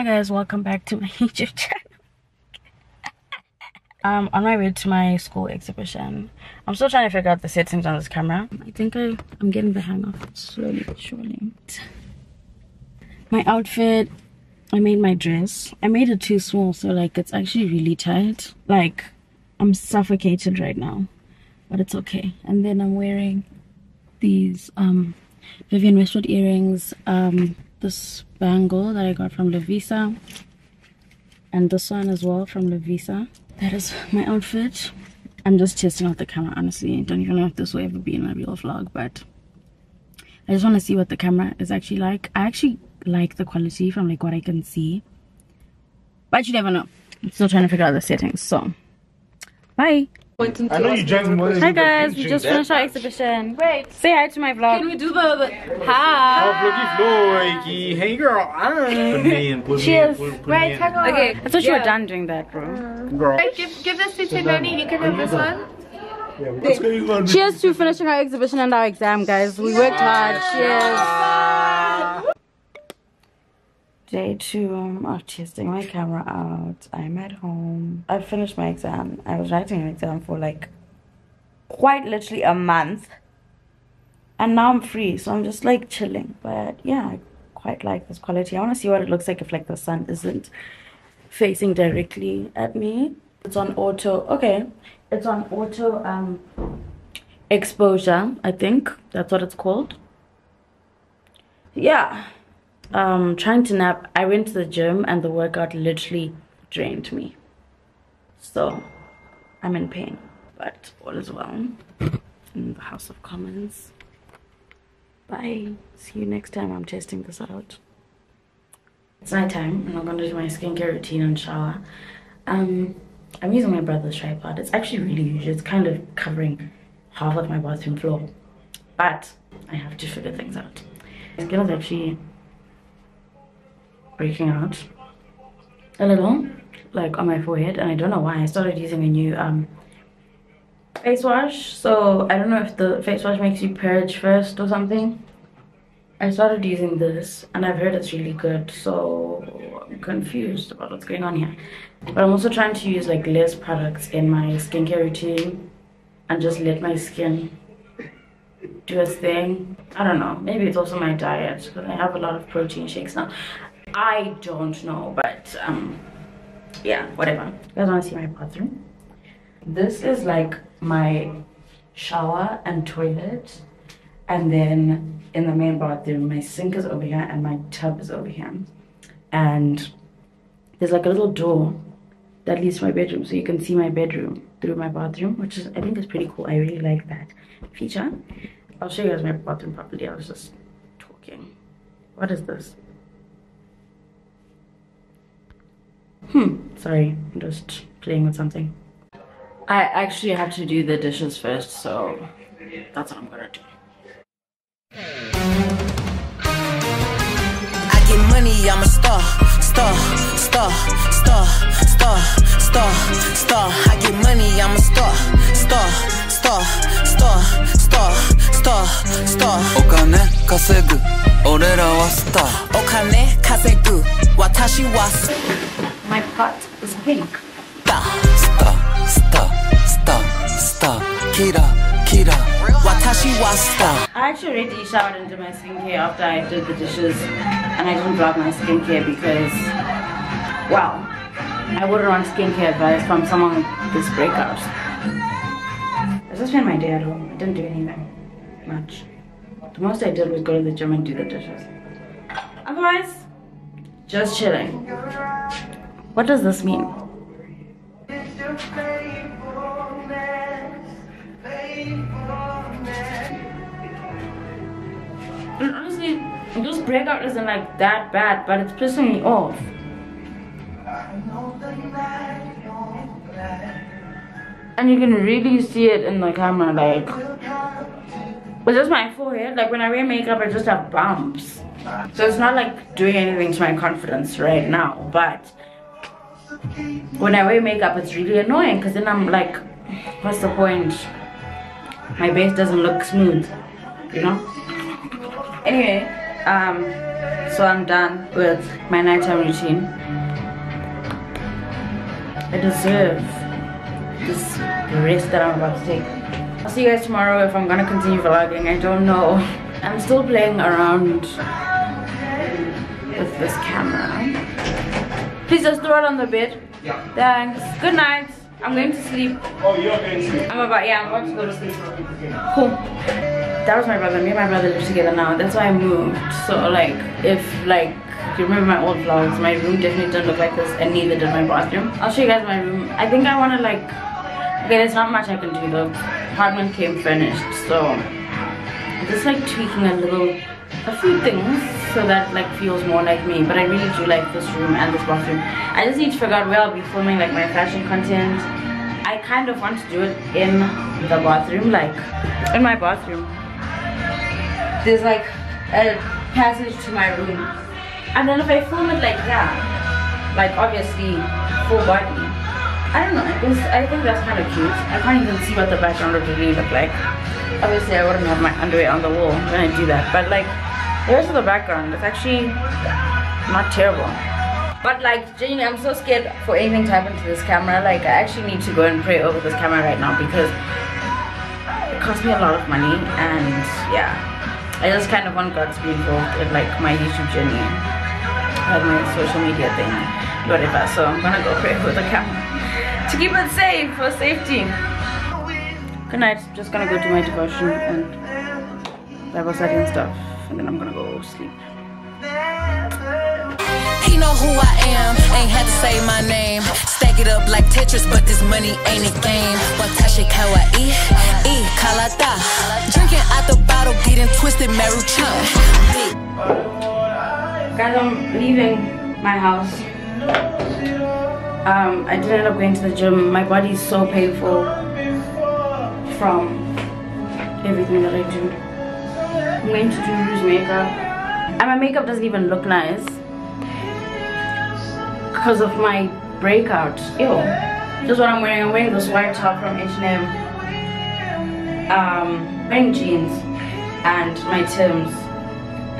Hi guys, welcome back to my YouTube channel. um, on my way to my school exhibition. I'm still trying to figure out the settings on this camera. I think I, I'm getting the hang of it slowly but surely. My outfit, I made my dress. I made it too small, so like it's actually really tight. Like I'm suffocated right now, but it's okay. And then I'm wearing these um Vivienne Westwood earrings, um this bangle that I got from Lovisa, and this one as well from Lovisa. That is my outfit. I'm just testing out the camera, honestly. I don't even know if this will ever be in a real vlog, but I just want to see what the camera is actually like. I actually like the quality from like what I can see, but you never know. I'm still trying to figure out the settings, so bye. I know you drank more Hi guys, we just finished our exhibition. Wait, Say hi to my vlog. can we do the, the Oh, hi? vloggy vloggy. Hey girl. Put me in. Put Cheers. me in. Put, put Right, me tag. Okay, I thought you were done doing that, bro. in. Girl. Right, give give this to Tinoni. You can have this one. Yeah, what's going on? Cheers to finishing our exhibition and our exam, guys. We worked hard. Cheers. Day two of testing my camera out. I'm at home. I finished my exam. I was writing an exam for like quite literally a month. And now I'm free, so I'm just like chilling. But yeah, I quite like this quality. I want to see what it looks like if like the sun isn't facing directly at me. It's on auto. Okay, it's on auto um exposure. I think that's what it's called. Yeah, um, trying to nap. I went to the gym and the workout literally drained me. So I'm in pain, but all is well in the House of Commons. Bye. See you next time. I'm testing this out. It's nighttime and I'm gonna do my skincare routine and shower. Um, I'm using my brother's tripod. It's actually really huge. It's kind of covering half of my bathroom floor. But I have to figure things out. Skin is actually breaking out a little, like on my forehead, and I don't know why. I started using a new um face wash. So I don't know if the face wash makes you purge first or something. I started using this and I've heard it's really good, so I'm confused about what's going on here. But I'm also trying to use like less products in my skincare routine and just let my skin do its thing. I don't know, maybe it's also my diet because I have a lot of protein shakes now. I don't know, but um, yeah, whatever. You guys want to see my bathroom? This is like my shower and toilet and then in the main bathroom my sink is over here and my tub is over here. And there's like a little door that leads to my bedroom so you can see my bedroom through my bathroom which is i think is pretty cool. I really like that feature. I'll show you guys my bathroom properly. I was just talking. What is this hmm sorry i'm just playing with something i actually have to do the dishes first so that's what i'm gonna do I get money, I'm a star, star, star, star, star, star, star. I get money, I'm a star, star, star, star, star, star, star. お金稼ぐ俺らはスターお金稼ぐ私はス My pot is pink. Stop, stop, stop, stop, Kira, Kira, Watashi wa stop. I actually already showered into my skincare after I did the dishes and I didn't drop my skincare because, wow, I wouldn't want skincare advice from someone with this breakout. I just spent my day at home. I didn't do anything much. The most I did was go to the gym and do the dishes. Otherwise, just chilling. What does this mean? And honestly, this breakout isn't like that bad, but it's pissing me off. And you can really see it in the camera, like. But just my forehead, like when I wear makeup, I just have bumps. So it's not like doing anything to my confidence right now, but when I wear makeup, it's really annoying because then I'm like, what's the point? My base doesn't look smooth, you know? Anyway, Um, so I'm done with my nighttime routine. I deserve this rest that I'm about to take. I'll see you guys tomorrow if I'm gonna continue vlogging. I don't know. I'm still playing around with this camera. Please just throw it on the bed. Yeah. Thanks. Good night. I'm going to sleep. Oh, you're going to sleep? I'm about yeah, I'm about to go to sleep. Cool. That was my brother. Me and my brother live together now. That's why I moved. So like if like you remember my old vlogs, my room definitely didn't look like this and neither did my bathroom. I'll show you guys my room. I think I wanna like okay there's not much I can do. The apartment came furnished, so I'm just like tweaking a little a few things so that like feels more like me but i really do like this room and this bathroom. I just need to figure out where i'll be filming like my fashion content. I kind of want to do it in the bathroom like in my bathroom. There's like a passage to my room. And then if i film it like that like obviously full body i don't know i guess i think that's kind of cute. I can't even see what the background would really look like obviously i wouldn't have my underwear on the wall when i do that but like the rest of the background is actually not terrible. But like genuinely i'm so scared for anything to happen to this camera. Like i actually need to go and pray over this camera right now because it cost me a lot of money and yeah. I just kind of want god to be involved in like my youtube journey. And my social media thing whatever. So i'm gonna go pray for the camera to keep it safe for safety good night just gonna go do my devotion and bible study and stuff and then i'm gonna go sleep He know who I am, ain't had to say my name. Stack it up like Tetris, but this money ain't a game. Watashi kawaii, e kalata. Drinking out the bottle, getting twisted, maruchan. guys i'm leaving my house um i didn't end up going to the gym my body is so painful from everything that i do i'm going to do use makeup and my makeup doesn't even look nice because of my breakout ew just what i'm wearing i'm wearing this white top from h&m um wearing jeans and my tims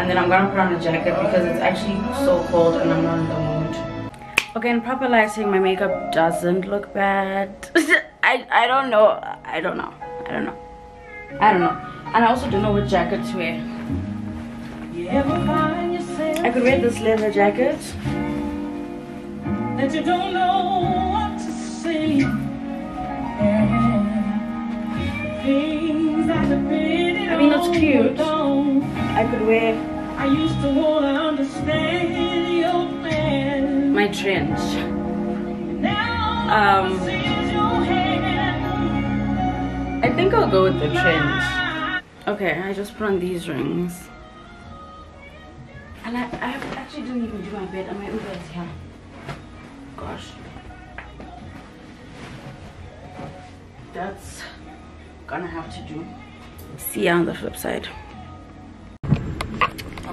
and then I'm gonna put on a jacket because it's actually so cold and I'm not in the mood. Okay, in proper lighting, my makeup doesn't look bad. I I don't know. I don't know. I don't know. I don't know. And I also don't know what jacket to wear. I could wear this leather jacket. that you don't know what to say. Things that have been I mean, it's cute. I could wear I used to want to understand your plan. my trench. Now Um, I think I'll go with the trench. Okay, I just put on these rings. And I, I actually didn't even do my bed and my Uber is here. Gosh. That's gonna have to do. See ya on the flip side.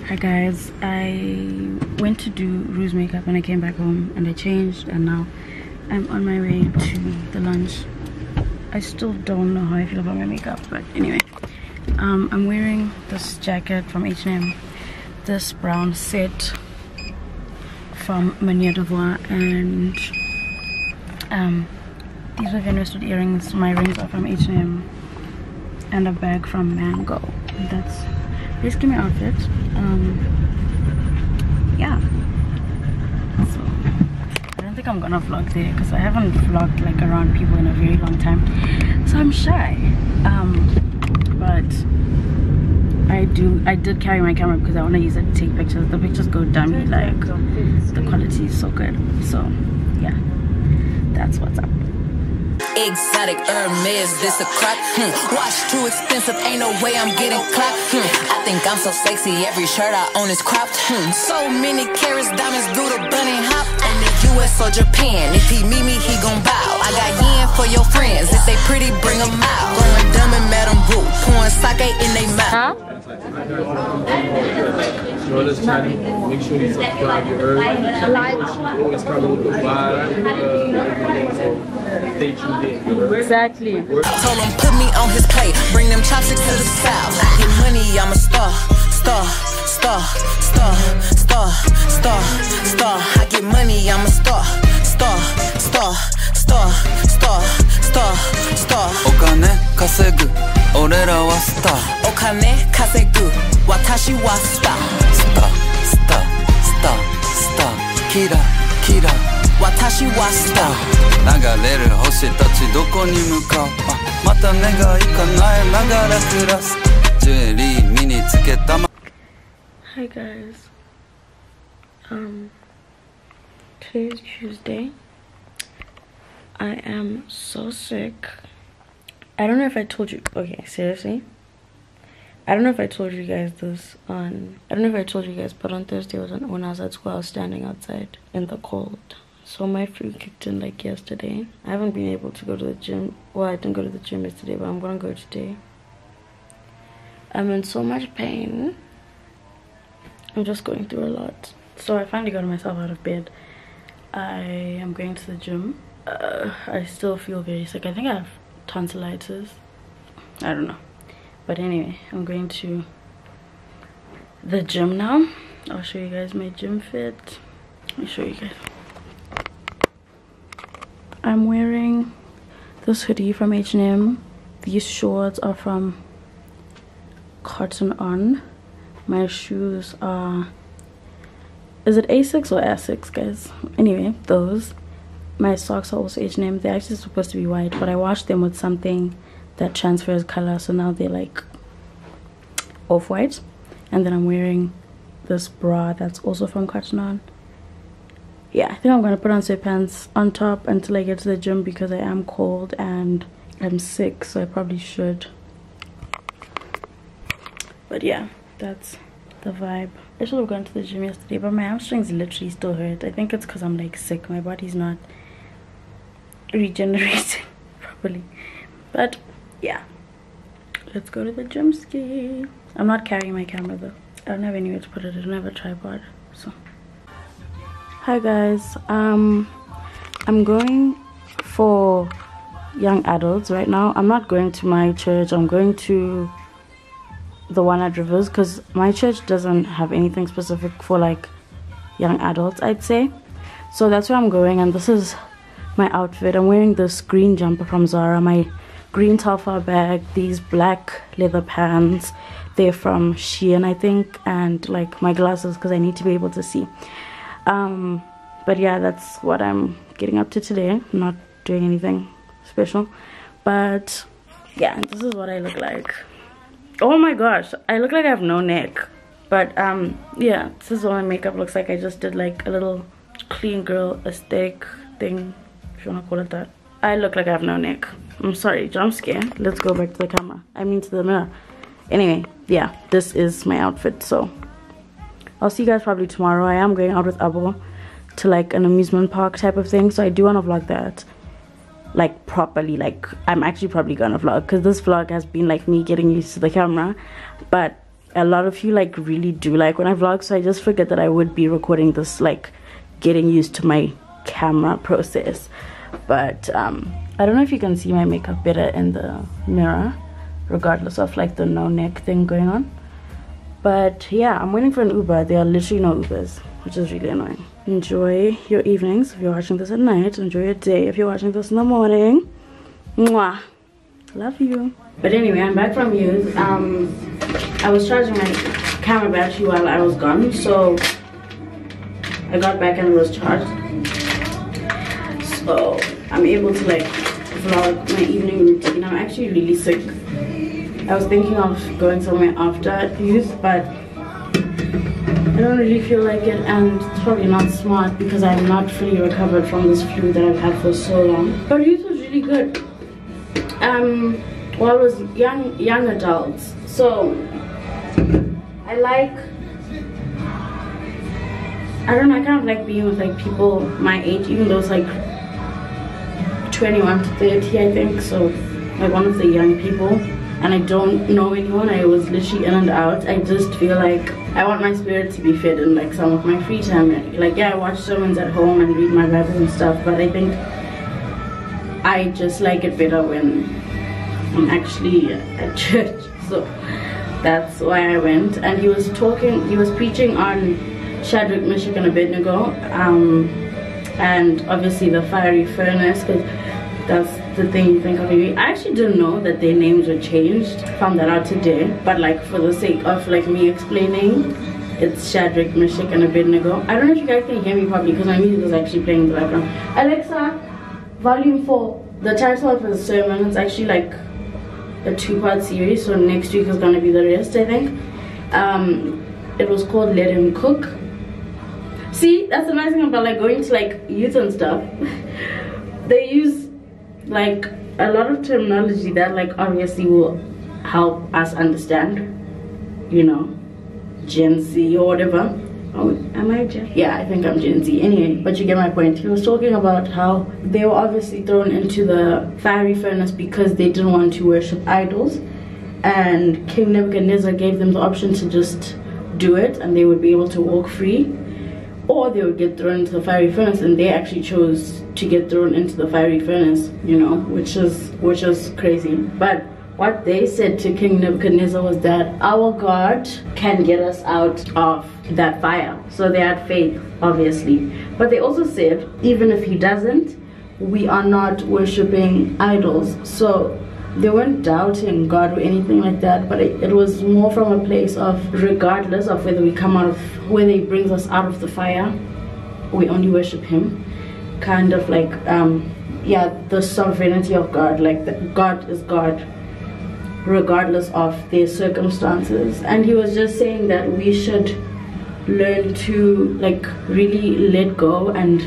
Hi guys, I went to do Rue's makeup and I came back home and I changed and now I'm on my way to the lunch. I still don't know how I feel about my makeup, but anyway. Um, I'm wearing this jacket from H&M, this brown set from Maniere De Voir, and um, these Vivienne Westwood earrings. My rings are from H&M, and a bag from Mango. That's basically my outfit. Um, yeah. So I don't think I'm gonna vlog there because I haven't vlogged like around people in a very long time. So I'm shy. Um, but I do I did carry my camera because I want to use it to take pictures. The pictures go dummy like the quality is so good. So yeah, that's what's up. Exotic Hermes, this a crop. Hmm. Watch too expensive, ain't no way I'm getting clapped. Hmm. I think I'm so sexy, every shirt I own is cropped. Hmm. So many carats, diamonds do the bunny hop. US or Japan, if he meet me, he gon' bow. I got yen for your friends, if they pretty, bring 'em out. Going dumb and Madam Brew, pouring sake in they mouth. Join this channel. Make sure you subscribe. You heard. Always with the vibe. Stay tuned in. Exactly. Told him put me on his plate, bring them chopsticks to the south. I get money, I'm a star, star, star. star, star, star, star, star. I get money, I'm a star, star, star, star, star, star, star. お金稼ぐ。俺らはスター。お金稼ぐ。私はスター。スタースタースタースター。キラキラ。私はスター。流れる星たちどこに向かう。あまた願い叶えながら暮らす。ジュエリー身につけたま。Hi guys. Um today is Tuesday. I am so sick. I don't know if I told you okay, seriously. I don't know if I told you guys this on I don't know if I told you guys, but on Thursday was when I was at school I was standing outside in the cold. So my flu kicked in like yesterday. I haven't been able to go to the gym. Well, I didn't go to the gym yesterday, but I'm gonna go today. I'm in so much pain. I'm just going through a lot. So I finally got myself out of bed. I am going to the gym. Uh, I still feel very sick. I think I have tonsillitis. I don't know. But anyway, I'm going to the gym now. I'll show you guys my gym fit. Let me show you guys. I'm wearing this hoodie from H&M. These shorts are from Cotton On. My shoes are is it A6 or S6 guys? Anyway, those. My socks are also H&M. They're actually supposed to be white, but I washed them with something that transfers color, so now they're like off-white. And then I'm wearing this bra that's also from Cotton On yeah, I think I'm gonna put on sweatpants on top until I get to the gym because I am cold and I'm sick, so I probably should. But yeah, that's the vibe. I should have gone to the gym yesterday, but my hamstrings literally still hurt. I think it's because I'm like sick. My body's not regenerating properly. But yeah, let's go to the gym ski. I'm not carrying my camera though. I don't have anywhere to put it. I don't have a tripod, so hi guys um i'm going for young adults right now i'm not going to my church i'm going to the one at rivers because my church doesn't have anything specific for like young adults i'd say. So that's where i'm going and this is my outfit. I'm wearing this green jumper from zara my green Telfar bag these black leather pants. They're from shein i think and like my glasses because i need to be able to see. Um but yeah that's what i'm getting up to today. I'm not doing anything special. But yeah this is what i look like oh my gosh i look like i have no neck but um yeah this is what my makeup looks like. I just did like a little clean girl aesthetic thing. If you want to call it that. I look like i have no neck. I'm sorry jump scare. Let's go back to the camera. I mean to the mirror. Anyway yeah this is my outfit so I'll see you guys probably tomorrow. I am going out with Abo to like an amusement park type of thing. So I do want to vlog that like properly. Like I'm actually probably gonna vlog because this vlog has been like me getting used to the camera. But a lot of you like really do like when I vlog. So I just forget that I would be recording this like getting used to my camera process. But um, I don't know if you can see my makeup better in the mirror regardless of like the no neck thing going on but yeah i'm waiting for an uber there are literally no ubers which is really annoying enjoy your evenings if you're watching this at night. Enjoy your day if you're watching this in the morning. Mwah. love you. But anyway i'm back from you. Um i was charging my camera battery while i was gone so i got back and it was charged. So i'm able to like vlog my evening routine. I'm actually really sick. I was thinking of going somewhere after youth, but I don't really feel like it, and it's probably not smart because I'm not fully recovered from this flu that I've had for so long. But youth was really good. Um, well, it was young young adults, so I like. I don't know. I kind of like being with like people my age, even though it's like 21 to 30, I think. So like one of the young people and I don't know anyone. I was literally in and out. I just feel like I want my spirit to be fed in like some of my free time. Like yeah, I watch sermons at home and read my Bible and stuff, but I think I just like it better when I'm actually at church. So That's why I went. And he was talking, he was preaching on Shadrach, Meshach, and Abednego. Um, and obviously the fiery furnace, because that's the thing you think of maybe. I actually didn't know that their names were changed. Found that out today. But like for the sake of like me explaining, it's Shadrach, Meshach, and Abednego. I don't know if you guys can hear me properly because my music is actually playing in the background. Alexa, volume 4. The title of the sermon is actually like a two-part series, so next week is gonna be the rest, I think. Um, it was called Let Him Cook. See, that's the nice thing about like going to like youth and stuff. they use like a lot of terminology that like obviously will help us understand, you know, Gen Z or whatever. Oh, am I Gen? Yeah, I think I'm Gen Z. Anyway, but you get my point. He was talking about how they were obviously thrown into the fiery furnace because they didn't want to worship idols. And King Nebuchadnezzar gave them the option to just do it and they would be able to walk free. Or they would get thrown into the fiery furnace and they actually chose to get thrown into the fiery furnace, you know, which is which is crazy. But what they said to King Nebuchadnezzar was that our God can get us out of that fire. So they had faith, obviously. But they also said, even if he doesn't, we are not worshipping idols. So they weren't doubting God or anything like that, but it, it, was more from a place of regardless of whether we come out of, whether he brings us out of the fire, we only worship him. Kind of like, um, yeah, the sovereignty of God, like the, God is God regardless of their circumstances and he was just saying that we should learn to like really let go and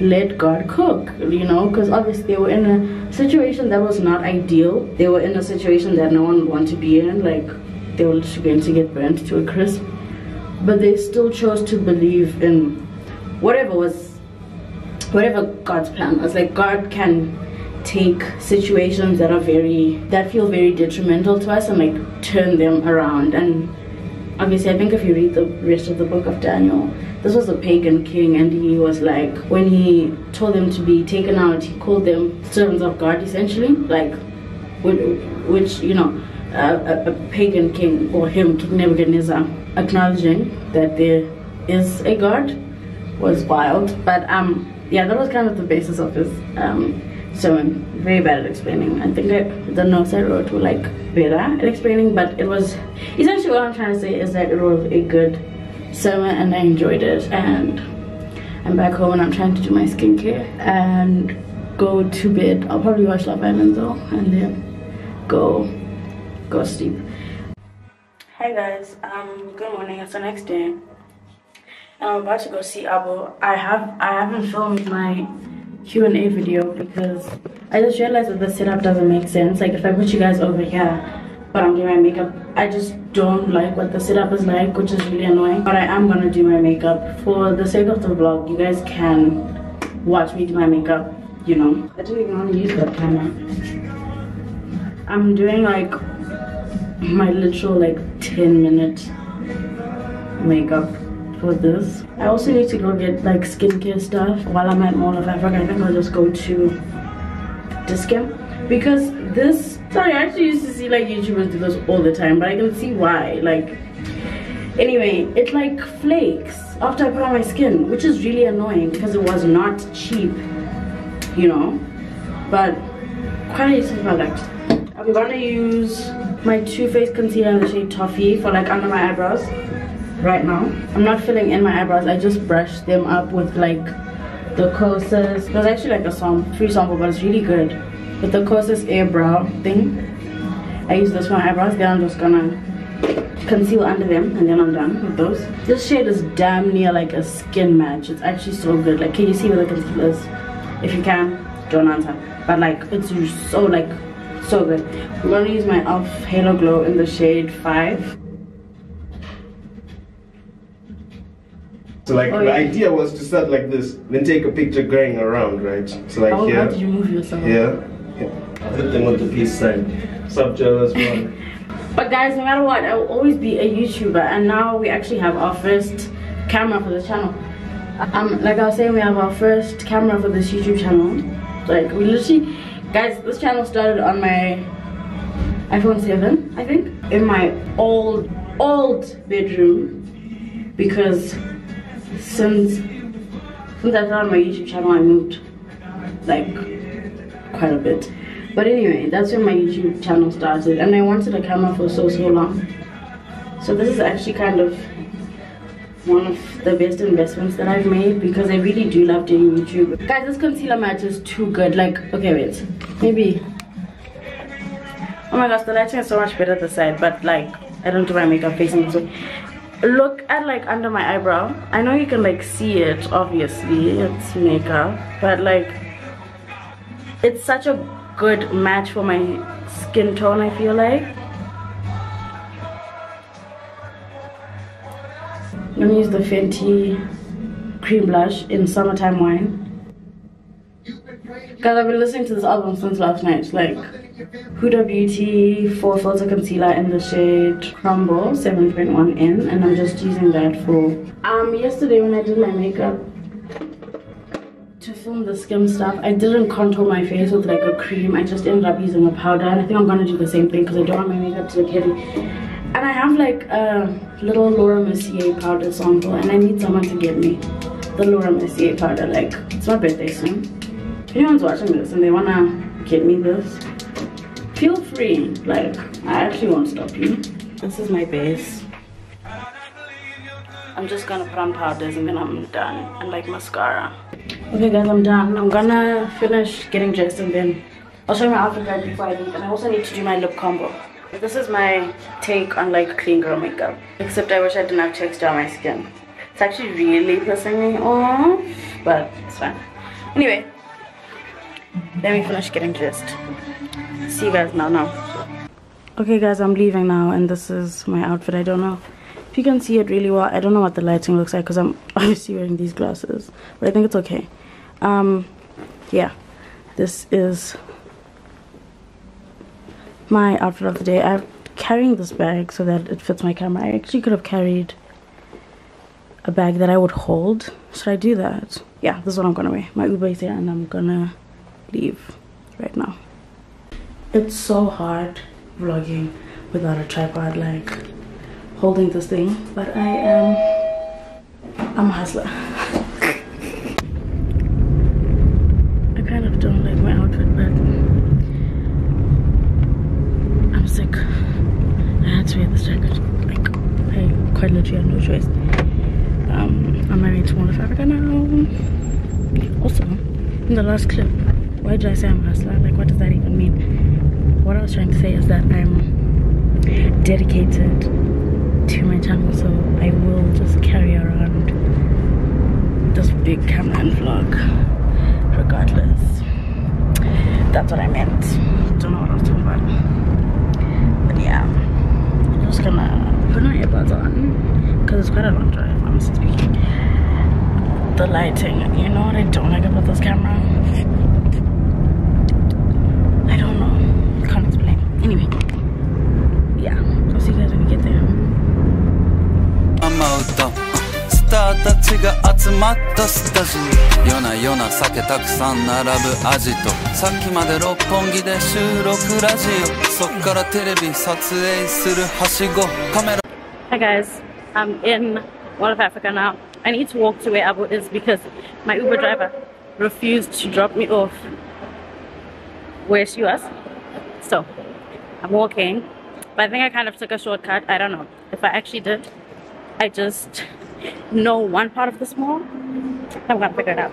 let God cook, you know, because obviously they were in a situation that was not ideal. They were in a situation that no one would want to be in, like they were going to get burnt to a crisp. But they still chose to believe in whatever was, whatever God's plan was. Like God can take situations that are very that feel very detrimental to us and like turn them around and obviously i think if you read the rest of the book of daniel this was a pagan king and he was like when he told them to be taken out he called them servants of god essentially like which you know a, a pagan king or him king nebuchadnezzar acknowledging that there is a god was wild but um yeah that was kind of the basis of his um I'm very bad at explaining. I think I, the notes I wrote were like better at explaining, but it was essentially what I'm trying to say is that it was a good sermon and I enjoyed it. And I'm back home and I'm trying to do my skincare and go to bed. I'll probably watch Love Island though, and then go go sleep. Hey guys, um, good morning. It's the next day. I'm about to go see Abu. I have I haven't filmed my Q&A video because I just realized that the setup doesn't make sense. Like if I put you guys over here, but I'm doing my makeup, I just don't like what the setup is like, which is really annoying. But I am gonna do my makeup. For the sake of the vlog, you guys can watch me do my makeup, you know. I didn't even want to use that camera. I'm doing like my literal like 10 minute makeup for this. I also need to go get like skincare stuff while I'm at Mall of Africa. I think I'll just go to Dis-Chem because this, sorry, I actually used to see like YouTubers do this all the time, but I can see why. Like, anyway, it like flakes after I put on my skin, which is really annoying because it was not cheap, you know, but quite a decent product. I'm gonna use my Too Faced concealer in the shade Toffee for like under my eyebrows right now. I'm not filling in my eyebrows. I just brush them up with like the Kosas. There's actually like a some free sample, but it's really good. With the Kosas Air Brow thing. I use this for my eyebrows. Then I'm just gonna conceal under them and then I'm done with those. This shade is damn near like a skin match. It's actually so good. Like, can you see where the concealer is? If you can, don't answer. But like, it's so like, so good. I'm gonna use my e.l.f. Halo Glow in the shade 5. So like Oh, the yeah. idea was to start like this, then take a picture going around, right? So like How, here, how did you move yourself? here, yeah. Hit them with the peace sign. Sub jealous one. But guys, no matter what, I will always be a YouTuber. And now we actually have our first camera for this channel. Um, like I was saying, we have our first camera for this YouTube channel. Like we literally, guys, this channel started on my iPhone 7, I think, in my old, old bedroom because since since I started my YouTube channel, I moved like quite a bit. But anyway, that's when my YouTube channel started, and I wanted a camera for so so long. So this is actually kind of one of the best investments that I've made because I really do love doing YouTube. Guys, this concealer match is too good. Like, okay, wait, maybe. Oh my gosh, the lighting is so much better this side, but like, I don't do my makeup facing this way. Look at like under my eyebrow. I know you can like see it, obviously, it's makeup, but like, it's such a good match for my skin tone, I feel like. I'm gonna use the Fenty cream blush in Summertime Wine. Guys, I've been listening to this album since last night. Like, Huda Beauty Faux Filter Concealer in the shade Crumble 7.1N. And I'm just using that for... Um, yesterday when I did my makeup, to film the skim stuff, I didn't contour my face with like a cream. I just ended up using a powder. And I think I'm gonna do the same thing because I don't want my makeup to look heavy. And I have like a little Laura Mercier powder sample and I need someone to give me the Laura Mercier powder. Like, it's my birthday soon. If anyone's watching this and they wanna get me this, feel free. Like, I actually won't stop you. This is my base. I'm just gonna put on powders and then I'm done. And like mascara. Okay guys, I'm done. I'm gonna finish getting dressed and then I'll show you my outfit right before I leave. And I also need to do my lip combo. This is my take on like clean girl makeup. Except I wish I didn't have texture on my skin. It's actually really pissing me off, but it's fine. Anyway, let me finish getting dressed. See you guys now now. Okay guys, I'm leaving now and this is my outfit. I don't know if you can see it really well. I don't know what the lighting looks like because I'm obviously wearing these glasses. But I think it's okay. Um, yeah, this is my outfit of the day. I'm carrying this bag so that it fits my camera. I actually could have carried a bag that I would hold. Should I do that? Yeah, this is what I'm gonna wear. My Uber is here and I'm gonna leave right now. It's so hard vlogging without a tripod, like holding this thing, but I am, I'm a hustler. I kind of don't like my outfit, but I'm sick. I had to wear this jacket. Like, I quite literally had no choice. Um, I'm married to one of Africa now. Also, in the last clip, why did I say I'm a hustler? Like, what does that even mean? What I was trying to say is that I'm dedicated to my channel, so I will just carry around this big camera and vlog regardless. That's what I meant. Don't know what I was talking about. But yeah, I'm just gonna put my earbuds on because it's quite a long drive, honestly speaking. The lighting, you know what I don't like about this camera? ターたちが集まったスタジオ夜な夜な酒たくさん並ぶアジト。さっきまで六本木で収録ラジオ。そっからテレビ撮影するはしご。カメラ。Hi guys, I'm in Mall of Africa now. I need to walk to where Abu is because my Uber driver refused to drop me off. Where she was. So I'm walking. But I think I kind of took a shortcut. I don't know. If I actually did I just know one part of this mall. I'm gonna figure it out.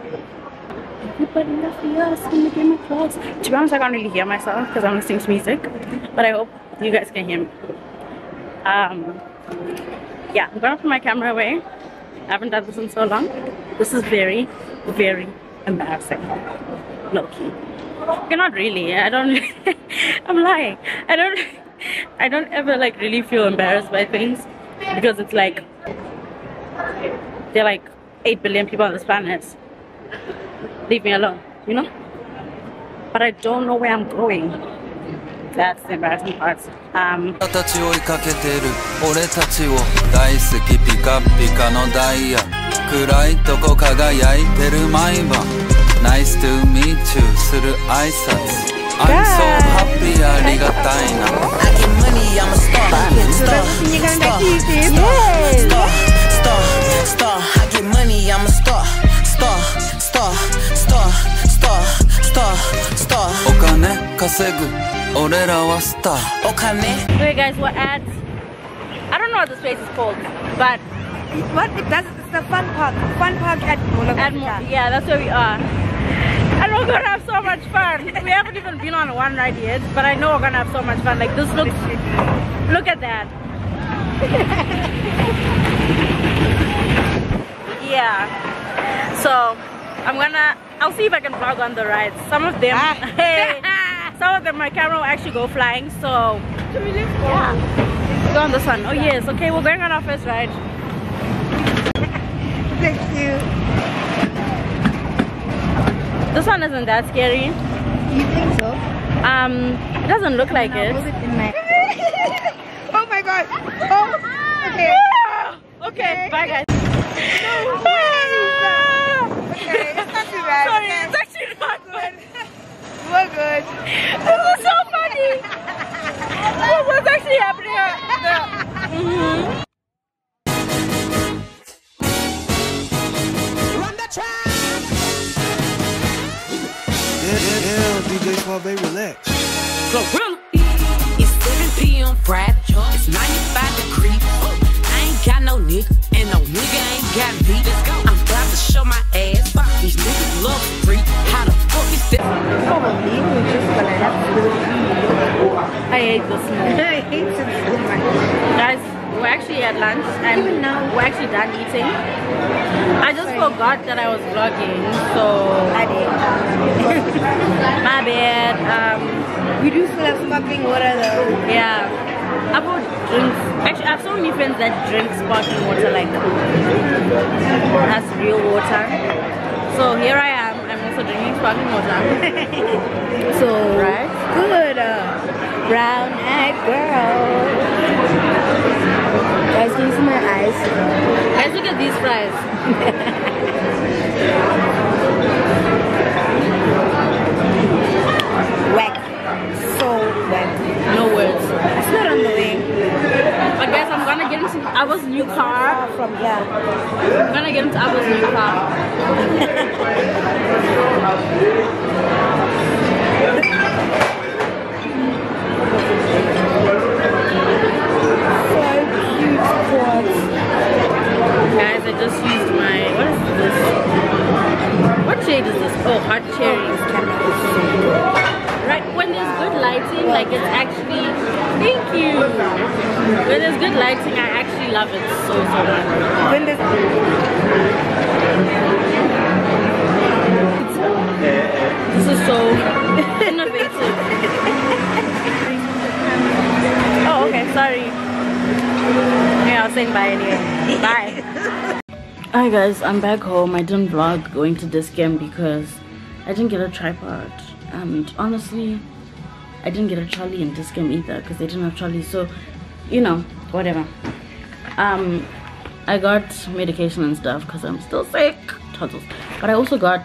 Everybody left me asking me to get my clothes. To be honest, I can't really hear myself because I'm listening to music, but I hope you guys can hear me. Um, yeah, I'm gonna put my camera away. I haven't done this in so long. This is very, very embarrassing. Low key. Not really. I don't. I'm lying. I don't. I don't ever like really feel embarrassed by things because it's like there are like eight billion people on this planet. Leave me alone, you know. But I don't know where I'm going. That's the embarrassing part. Um, たち追いかけてる俺たちを大好きピカピカのダイヤ暗いとこ輝いてる毎晩 Nice to meet you する挨拶 I'm so happy ありがたいな I I'm a star. Star, star, star, star, star. I get money, I'm a star. Star, star, star, star, star, star. Okane kasegu. Orera wa star. Okane. Hey guys, we're at I don't know what this place is called, but what it does is the fun park. Fun park at Mulakuta. yeah, that's where we are. And we're gonna have so much fun. we haven't even been on one ride yet, but I know we're gonna have so much fun. Like this looks look at that. yeah. So I'm gonna. I'll see if I can vlog on the rides. Some of them. Hey. Some of them, my camera will actually go flying. So. Yeah. Go on this one. Oh yes. Okay, we're going on our first ride. Thank you. This one isn't that scary. You think so? Um, it doesn't look like it. Hold it in my. oh my god. Oh. Okay. Okay, bye guys. Okay. It's not too bad. Sorry, okay? it's actually not good. We're good. This is so funny. What was actually happening? Uh, the- Mhm. Damn, DJ Suave, relax. It's 7 p.m. Friday. It's 95 degrees. I ain't got no nigga, and no nigga ain't got me. I'm about to show my ass. These niggas love free. How the fuck is that? Probably we're just gonna have to. I hate this movie. I hate it so much. Guys, we're actually at lunch and Even now. we're actually done eating. I just forgot that I was vlogging, so I did. my bad. Um, We do still have sparkling water though. yeah. I bought drinks. Actually, I have so many friends that drink sparkling water like that? that's real water. So here I am. I'm also drinking sparkling water. So Right. good. Uh, brown eyed girl. Guys, can you see my eyes? Guys, look at these fries. Whack. No words. It's not on the way. But guys, I'm gonna get into Abba's new car. From yeah. I'm gonna get into Abba's new car. So cute. Guys, I just used my what is this? What shade is this? Oh, hot cherries. Oh, Right, when there's good lighting, like it's actually thank you. When there's good lighting, I actually love it so so much. When there's This is so innovative. oh, okay, sorry. Yeah, I was saying bye anyway. Bye. Hi guys, I'm back home. I didn't vlog going to this game because I didn't get a tripod. And honestly, I didn't get a trolley in Dis-Chem either because they didn't have trolleys. So, you know, whatever. Um, I got medication and stuff because I'm still sick. But I also got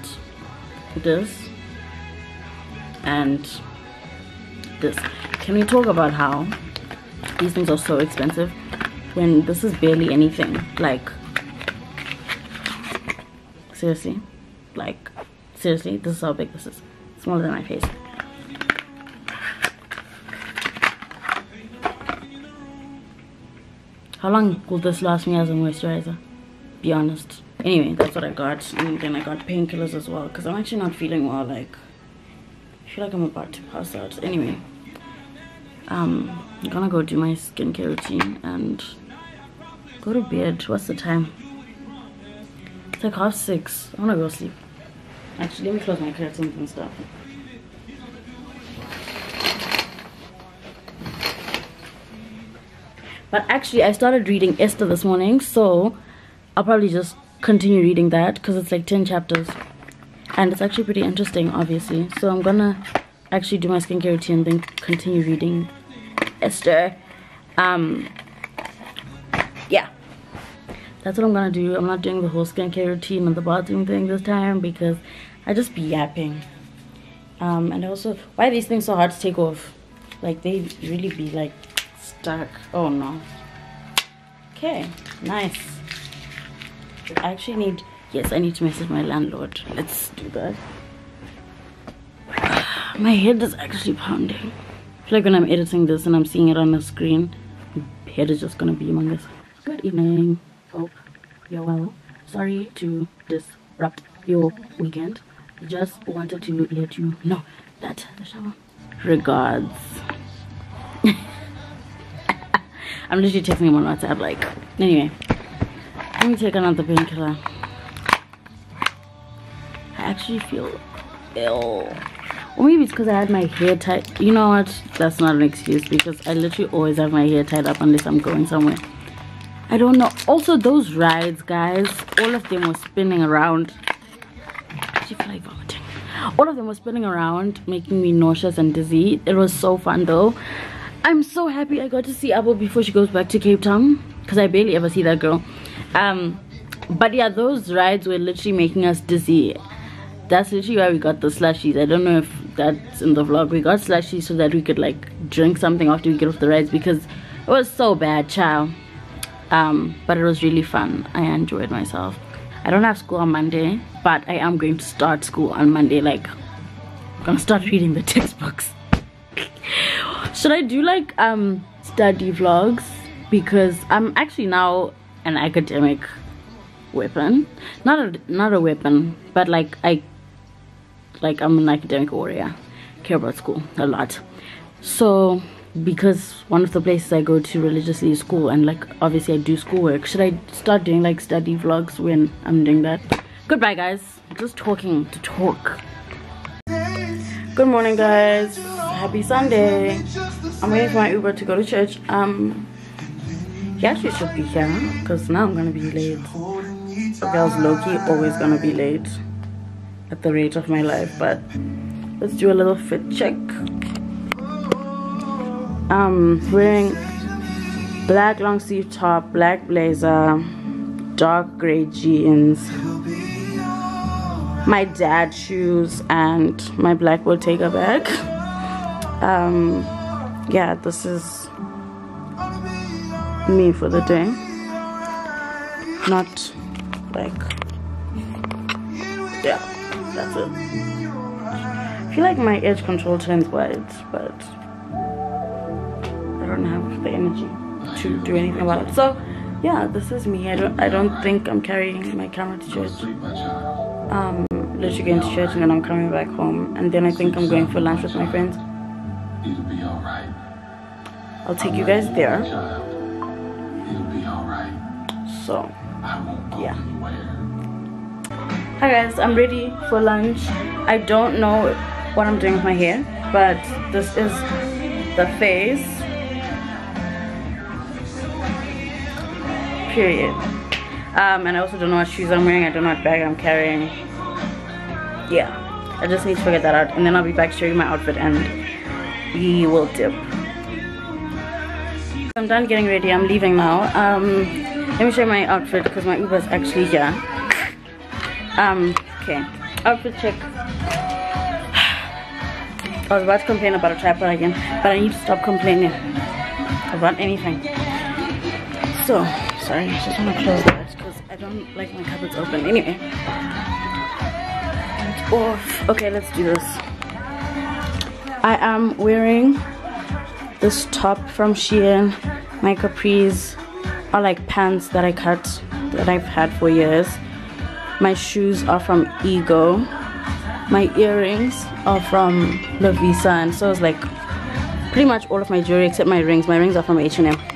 this and this. Can we talk about how these things are so expensive when this is barely anything? Like, seriously? Like, seriously? This is how big this is. Smaller than my face. How long will this last me as a moisturizer? Be honest. Anyway, that's what I got. And then I got painkillers as well because I'm actually not feeling well. Like, I feel like I'm about to pass out. Anyway, um, I'm gonna go do my skincare routine and go to bed. What's the time? It's like half six. I wanna go sleep. Actually, let me close my curtains and stuff. But actually, I started reading Esther this morning, so I'll probably just continue reading that because it's like 10 chapters. And it's actually pretty interesting, obviously. So I'm gonna actually do my skincare routine and then continue reading Esther. Um. That's what I'm gonna do. I'm not doing the whole skincare routine and the bathroom thing this time because I just be yapping. Um, and also, why are these things so hard to take off? Like, they really be like stuck. Oh no. Okay, nice. I actually need, yes, I need to message my landlord. Let's do that. My head is actually pounding. I feel like when I'm editing this and I'm seeing it on the screen, my head is just gonna be humongous. Good evening. Oh, Hope you're well. Sorry to disrupt your weekend. Just wanted to let you know that the shower. Regards. I'm literally texting him on WhatsApp like anyway. Let me take another painkiller. I actually feel ill. Or maybe it's because I had my hair tied. You know what? That's not an excuse because I literally always have my hair tied up unless I'm going somewhere. I don't know. Also, those rides, guys, all of them were spinning around. I feel like vomiting. All of them were spinning around, making me nauseous and dizzy. It was so fun though. I'm so happy I got to see Apple before she goes back to Cape Town because I barely ever see that girl. Um, but yeah, those rides were literally making us dizzy. That's literally why we got the slushies. I don't know if that's in the vlog. We got slushies so that we could like drink something after we get off the rides because it was so bad, child. Um, but it was really fun. I enjoyed myself. I don't have school on Monday, but I am going to start school on Monday. Like, I'm gonna start reading the textbooks should i do like um study vlogs because i'm actually now an academic weapon not a not a weapon but like i like i'm an academic warrior care about school a lot so because one of the places i go to religiously is school and like obviously i do schoolwork. Should i start doing like study vlogs when i'm doing that? Goodbye guys. Just talking to talk. Good morning guys. Happy sunday. I'm waiting for my uber to go to church. Um he actually should be here because now i'm gonna be late. Girl's low-key always gonna be late at the rate of my life but let's do a little fit check um wearing black long sleeve top black blazer dark gray jeans my dad shoes and my black Bottega bag. Um yeah this is me for the day. Not like yeah that's it. I feel like my edge control turns white but don't have the energy to do anything about it so yeah this is me I don't I don't think I'm carrying my camera to church um literally going to church and then I'm coming back home and then I think I'm going for lunch with my friends It'll be alright. I'll take you guys there. It'll be alright. So, I won't go yeah. Hi guys, I'm ready for lunch. I don't know what I'm doing with my hair, but this is the face. Period. Um, and I also don't know what shoes I'm wearing. I don't know what bag I'm carrying. Yeah, I just need to figure that out, and then I'll be back showing my outfit and we will dip. I'm done getting ready. I'm leaving now. Um, let me show my outfit because my Uber is actually here. Um, okay, outfit check. I was about to complain about a tripod again, but I need to stop complaining about anything. So, sorry, I just want to close that because I don't like my cupboards open. Anyway, off. Okay, let's do this. I am wearing this top from Shein. My capris are like pants that I cut that I've had for years. My shoes are from Ego. My earrings are from Lovisa and so it's like pretty much all of my jewelry except my rings. My rings are from H&M.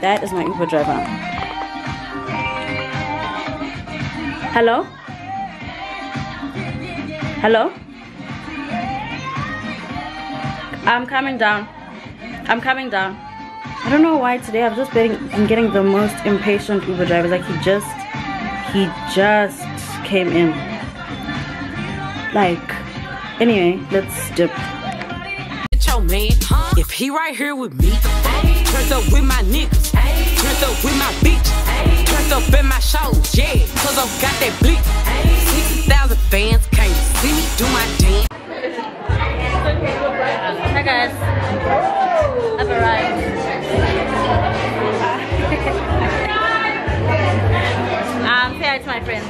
That is my Uber driver. Hello? Hello? I'm coming down. I'm coming down. I don't know why today I've just been, been getting the most impatient Uber drivers. Like he just, he just came in. Like, anyway, let's dip. If he right here with me, turned up with my niggas, turned up with my bitch, turned up in my shows, yeah, cause I've got that bleak. 60,000 fans can't see me do my dance. Hi guys. I've arrived. um, say hi to my friends.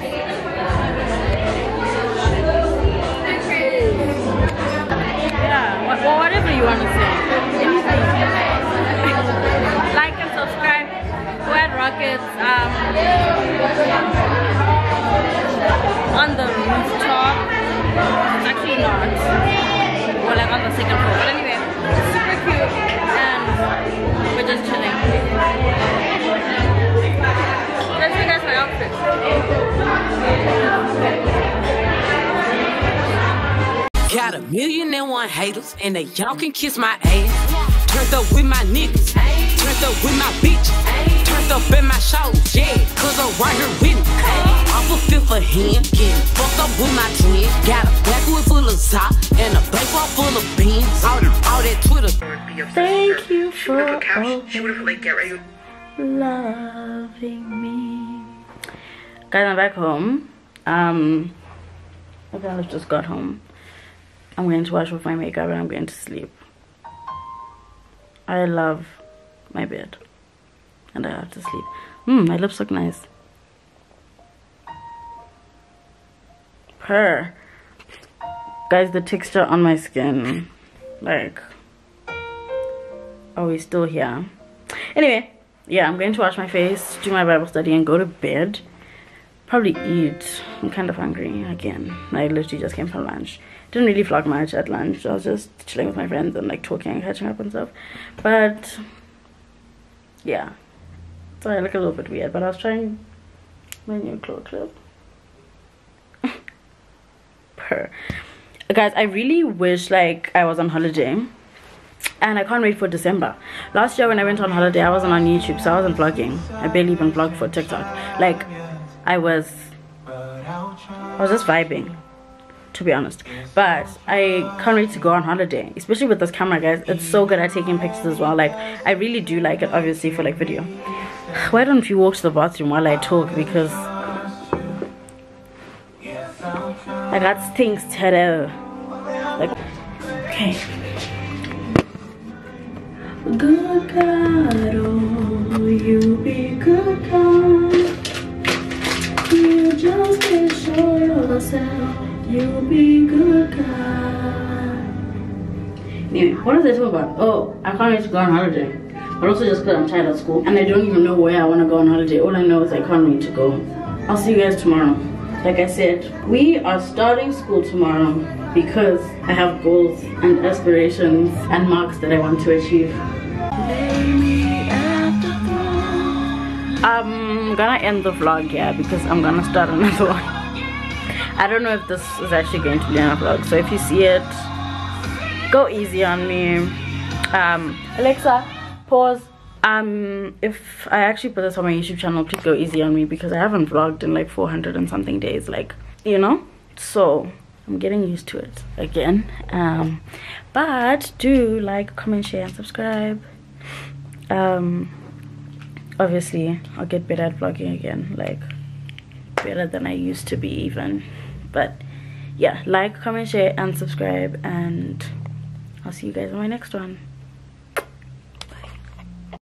Million and one haters, and they y'all can kiss my ass. Turned up with my niggas, turned up with my bitches, turned up in my shows, yeah, cause I'm right here with me. Off a fifth of hand, getting fucked up with my twin. Got a backwood full of top and a bankroll full of beans. All, all that Twitter. Thank you for always loving me. Guys, I'm back home. Um, I kind of just got home. I'm going to wash off my makeup and I'm going to sleep. I love my bed. And I have to sleep. Hmm, my lips look nice. Purr. Guys, the texture on my skin. Like, are we still here? Anyway, yeah, I'm going to wash my face, do my Bible study, and go to bed. Probably eat. I'm kind of hungry again. I literally just came from lunch. Didn't really vlog much at lunch. I was just chilling with my friends and like talking catching up and stuff. But yeah. So I look a little bit weird, but I was trying my new claw clip. Purr. Guys, I really wish like I was on holiday and I can't wait for December. Last year when I went on holiday, I wasn't on YouTube, so I wasn't vlogging. I barely even vlogged for TikTok. Like, I was, I was just vibing, to be honest. But I can't wait to go on holiday, especially with this camera, guys. It's so good at taking pictures as well. Like, I really do like it, obviously, for like video. Why don't you walk to the bathroom while I talk? Because I got things to do. Like, okay. Good oh, you be good God. You just can't show yourself. You be good God. Anyway, what is talk about? Oh, I can't wait to go on holiday. But also just because I'm tired of school and I don't even know where I want to go on holiday. All I know is I can't wait to go. I'll see you guys tomorrow. Like I said, we are starting school tomorrow because I have goals and aspirations and marks that I want to achieve. I'm gonna end the vlog here because I'm gonna start another one. I don't know if this is actually going to be a vlog, so if you see it, go easy on me. Um, Alexa, pause. Um, if I actually put this on my YouTube channel, please go easy on me because I haven't vlogged in like 400 and something days, like, you know? So, I'm getting used to it again. Um, but do like, comment, share, and subscribe. Um, obviously, I'll get better at vlogging again, like, better than I used to be even. But, yeah, like, comment, share, and subscribe, and I'll see you guys in my next one.